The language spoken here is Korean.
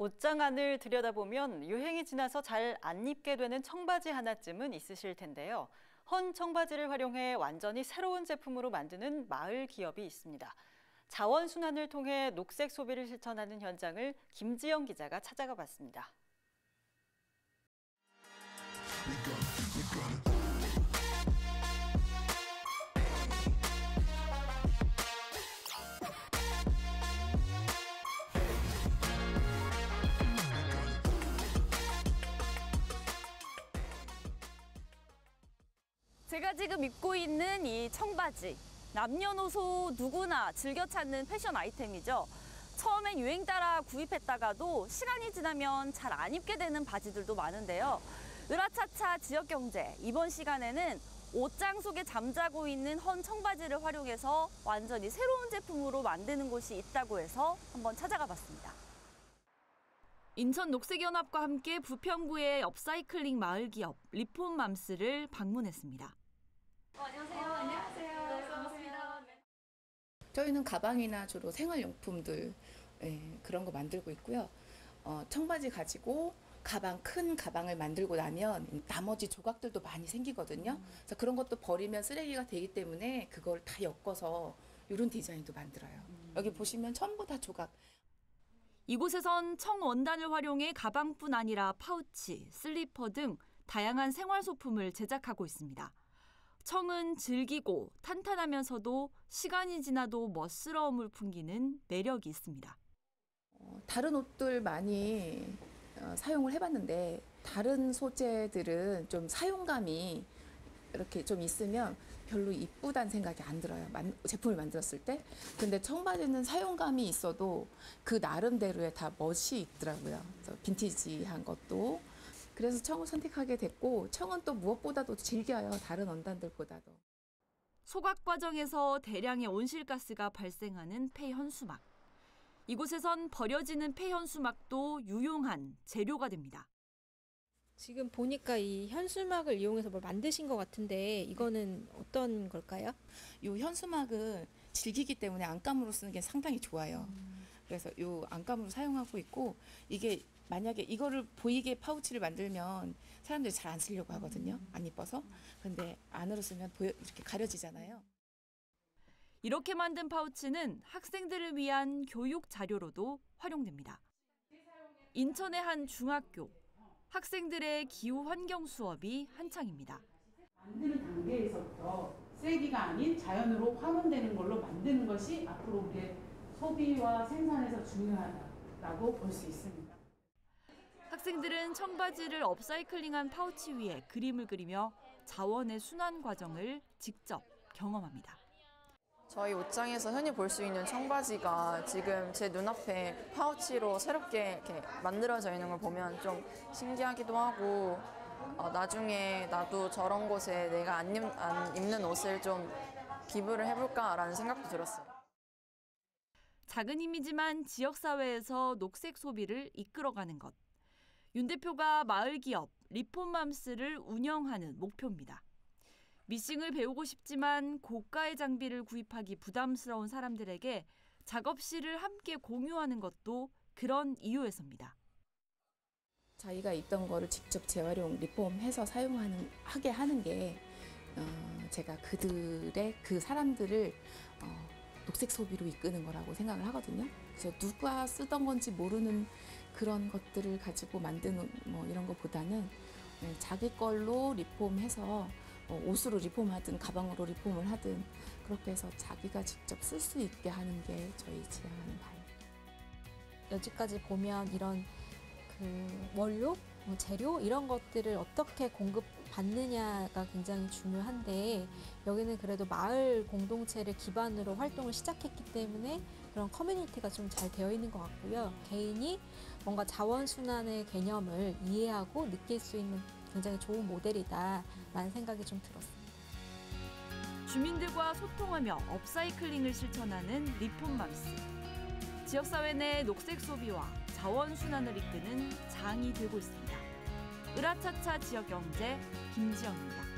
옷장 안을 들여다보면 유행이 지나서 잘 안 입게 되는 청바지 하나쯤은 있으실 텐데요. 헌 청바지를 활용해 완전히 새로운 제품으로 만드는 마을 기업이 있습니다. 자원순환을 통해 녹색 소비를 실천하는 현장을 김지영 기자가 찾아가 봤습니다. 제가 지금 입고 있는 이 청바지. 남녀노소 누구나 즐겨 찾는 패션 아이템이죠. 처음엔 유행 따라 구입했다가도 시간이 지나면 잘 안 입게 되는 바지들도 많은데요. 으라차차 지역경제 이번 시간에는 옷장 속에 잠자고 있는 헌 청바지를 활용해서 완전히 새로운 제품으로 만드는 곳이 있다고 해서 한번 찾아가 봤습니다. 인천 녹색연합과 함께 부평구의 업사이클링 마을 기업 리폼맘스를 방문했습니다. 어, 안녕하세요. 안녕하세요. 네, 반갑습니다. 저희는 가방이나 주로 생활용품들 예, 그런 거 만들고 있고요. 어, 청바지 가지고 가방 큰 가방을 만들고 나면 나머지 조각들도 많이 생기거든요. 그래서 그런 것도 버리면 쓰레기가 되기 때문에 그걸 다 엮어서 이런 디자인도 만들어요. 여기 보시면 전부 다 조각. 이곳에선 청원단을 활용해 가방뿐 아니라 파우치, 슬리퍼 등 다양한 생활 소품을 제작하고 있습니다. 청은 질기고 탄탄하면서도 시간이 지나도 멋스러움을 풍기는 매력이 있습니다. 어, 다른 옷들 많이 어, 사용을 해봤는데 다른 소재들은 좀 사용감이 이렇게 좀 있으면 별로 이쁘다는 생각이 안 들어요. 만, 제품을 만들었을 때. 근데 청바지는 사용감이 있어도 그 나름대로의 다 멋이 있더라고요. 빈티지한 것도. 그래서 청을 선택하게 됐고 청은 또 무엇보다도 즐겨요. 다른 원단들보다도. 소각 과정에서 대량의 온실가스가 발생하는 폐현수막. 이곳에선 버려지는 폐현수막도 유용한 재료가 됩니다. 지금 보니까 이 현수막을 이용해서 뭘 만드신 것 같은데 이거는 어떤 걸까요? 이 현수막은 질기기 때문에 안감으로 쓰는 게 상당히 좋아요. 그래서 이 안감으로 사용하고 있고 이게 만약에 이거를 보이게 파우치를 만들면 사람들이 잘 안 쓰려고 하거든요. 안 이뻐서. 근데 안으로 쓰면 보여 이렇게 가려지잖아요. 이렇게 만든 파우치는 학생들을 위한 교육 자료로도 활용됩니다. 인천의 한 중학교 학생들의 기후 환경 수업이 한창입니다. 만드는 단계에서부터 쓰레기가 아닌 자연으로 환원되는 걸로 만드는 것이 앞으로 우리의 소비와 생산에서 중요하다고 볼 수 있습니다. 학생들은 청바지를 업사이클링한 파우치 위에 그림을 그리며 자원의 순환 과정을 직접 경험합니다. 저희 옷장에서 흔히 볼 수 있는 청바지가 지금 제 눈앞에 파우치로 새롭게 이렇게 만들어져 있는 걸 보면 좀 신기하기도 하고 어, 나중에 나도 저런 곳에 내가 안, 입, 안 입는 옷을 좀 기부를 해볼까라는 생각도 들었어요. 작은 힘이지만 지역사회에서 녹색 소비를 이끌어가는 것. 윤 대표가 마을 기업 리폼맘스를 운영하는 목표입니다. 미싱을 배우고 싶지만 고가의 장비를 구입하기 부담스러운 사람들에게 작업실을 함께 공유하는 것도 그런 이유에서입니다. 자기가 입던 거를 직접 재활용, 리폼해서 사용하는 하게 하는 게 어, 제가 그들의 그 사람들을 어, 녹색 소비로 이끄는 거라고 생각을 하거든요. 그래서 누가 쓰던 건지 모르는 그런 것들을 가지고 만드는 뭐 이런 것보다는 네, 자기 걸로 리폼해서 어, 옷으로 리폼하든 가방으로 리폼을 하든 그렇게 해서 자기가 직접 쓸 수 있게 하는 게 저희 지향하는 바입니다. 여지까지 보면 이런 그 원료, 뭐 재료 이런 것들을 어떻게 공급 받느냐가 굉장히 중요한데 여기는 그래도 마을 공동체를 기반으로 활동을 시작했기 때문에 그런 커뮤니티가 좀 잘 되어 있는 것 같고요. 개인이 뭔가 자원순환의 개념을 이해하고 느낄 수 있는 굉장히 좋은 모델이다라는 생각이 좀 들었습니다. 주민들과 소통하며 업사이클링을 실천하는 리폼맘스. 지역사회 내 녹색 소비와 자원순환을 이끄는 장이 되고 있습니다. 으라차차 지역경제 김지영입니다.